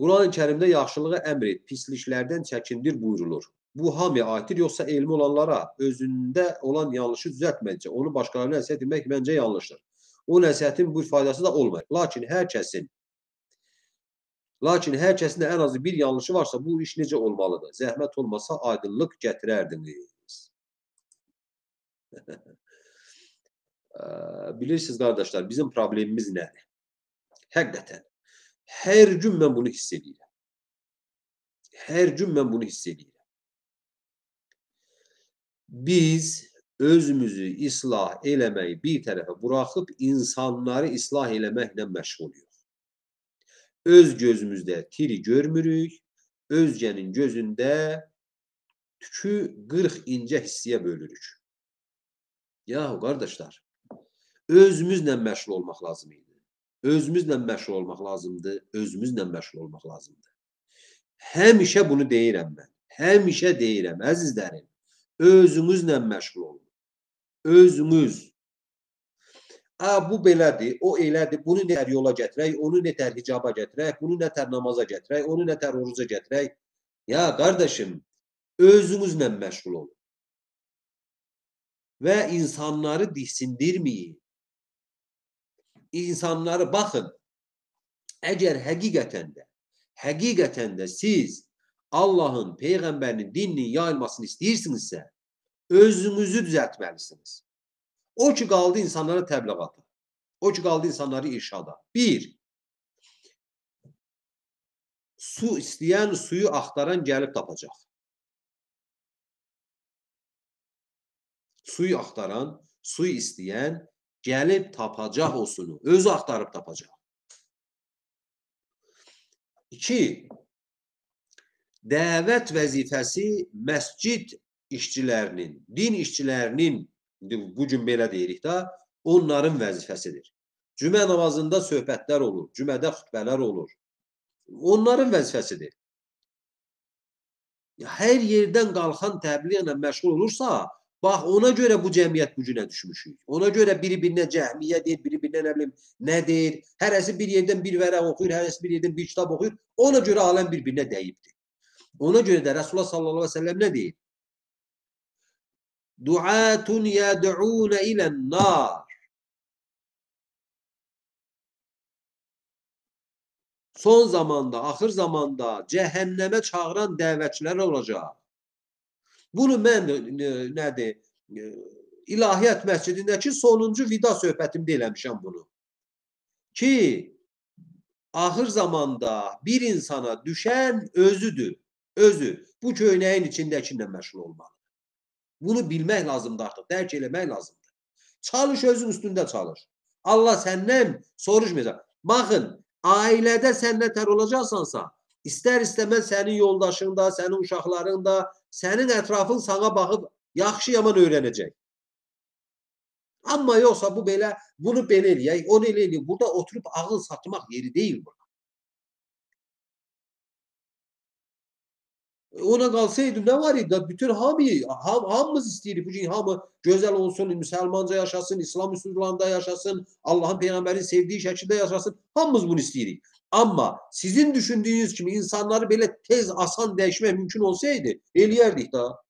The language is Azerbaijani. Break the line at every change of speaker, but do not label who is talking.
Quran-ı Kərimdə yaxşılığı əmr et, pisliklərdən çəkindir buyurulur. Bu hamıya aiddir, yoxsa elmi olanlara özündə olan yanlışı düzəltmədikcə onu başqalarına nəsihət etmək məncə yanlışdır. O nəsihətin bu faydası da olmayır. Lakin hər kəsin Lakin hər kəsin ən azı bir yanlışı varsa bu iş necə olmalıdır? Zəhmət olmasa aydınlıq gətirərdiniz. Bilirsiniz qardaşlar, bizim problemimiz nədir? Həqiqətən. Hər gün mən bunu hiss edirəm. Hər gün mən bunu hiss edirəm. Biz özümüzü islah eləməyi bir tərəfə buraxıb insanları islah eləməklə məşğuluyuq. Öz gözümüzdə tiri görmürük, özgənin gözündə tükü 40 incə hissiyə bölürük. Yahu qardaşlar, özümüzlə məşğul olmaq lazım idi. Özümüzlə məşğul olmaq lazımdır, özümüzlə məşğul olmaq lazımdır. Həmişə bunu deyirəm mən. Həmişə deyirəm, əzizlərim. Özünüzlə məşğul olun. Özünüz A, bu belədir, o elədir, bunu nətər yola gətirək, onu nətər hicaba gətirək, bunu nətər namaza gətirək, onu nətər oruca gətirək. Ya qardaşım, özünüzlə məşğul olun. Və insanları diksindirməyin. İnsanları baxın, əgər həqiqətən də, həqiqətən də siz Allahın, Peyğəmbərinin dininin yayılmasını istəyirsinizsə, özünüzü düzəltməlisiniz. O ki qaldı insanlara təbliğata. O ki qaldı insanları irşada. Bir, su istəyən, suyu axtaran gəlib tapacaq. Suyu axtaran, suyu istəyən gəlib tapacaq o sunu. Özü axtarıb tapacaq. İki, dəvət vəzifəsi məscid işçilərinin, din işçilərinin bu gün belə deyirik də, onların vəzifəsidir. Cümə namazında söhbətlər olur, cümədə xütbələr olur. Onların vəzifəsidir. Hər yerdən qalxan təbliğlə məşğul olursa, bax ona görə bu cəmiyyət bu günə düşmüşük. Ona görə biri-birinə cəhmiyə deyir, biri-birinə nə bilim nə deyir. Hərəsi bir yerdən bir vərəq oxuyur, hərəsi bir yerdən bir kitab oxuyur. Ona görə aləm bir-birinə dəyibdir. Ona görə də Rasulullah sallallahu əleyhi və səlləm nə deyir? duatun yad'un ilen nar. Son zamanda, axır zamanda cəhənnəmə çağıran dəvətçilər olacaq. Bunu mən nədir? İlahiyyat məscidindəki sonuncu vida söhbətimdə eləmişəm bunu. Ki, axır zamanda bir insana düşən özüdür. Özü bu köynəyin içindəkindən məşğul olmalı. Bunu bilmək lazımdır artıq, dərk eləmək lazımdır. Çalış özün üstündə çalış. Allah səndən soruşmayacaq. Baxın, ailədə sən nətər olacaqsansa, istər istəməz sənin yoldaşın da, sənin uşaqların da, sənin ətrafın sana baxıb yaxşı yaman öyrənəcək. Amma yoxsa bu belə, bunu belə eləyək, onu elə eləyək. Burada oturub ağıl satmaq yeri deyil bu. ona kalsaydı ne var idi? Bütün hamiyi, ham, hamımız isteyirdik. Bu hamı güzel olsun, Müslümanca yaşasın, İslam üsullarında yaşasın, Allah'ın peygamberin sevdiği şekilde yaşasın. Hamımız bunu isteyirik. Ama sizin düşündüğünüz gibi insanları böyle tez asan değişme mümkün olsaydı eliyerdik daha.